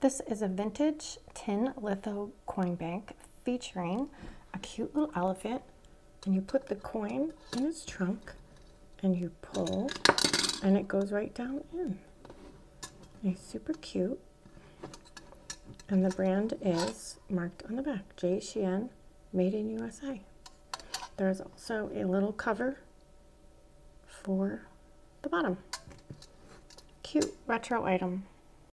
This is a vintage tin litho coin bank featuring a cute little elephant and you put the coin in its trunk and you pull and it goes right down in. It's super cute. And the brand is marked on the back, J. Chien, made in USA. There's also a little cover for the bottom. Cute retro item.